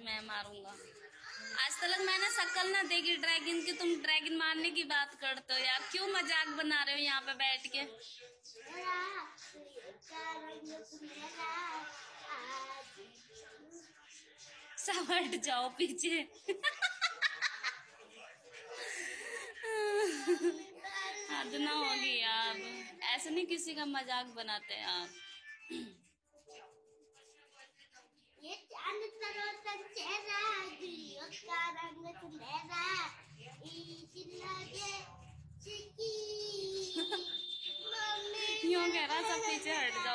मैं मारूँगा। आज तक मैंने शक्ल ना देखी ड्रैगन की, तुम ड्रैगन मारने की बात करते हो यार। क्यों मज़ाक बना रहे हो यहाँ पे बैठ के? सब हट जाओ पीछे। हद ना होगी आप ऐसे नहीं किसी का मज़ाक बनाते हैं आप। ये चाँद चेहरा का रंग सुनहरा यूँ कह रहा सब पीछे हट जाओ।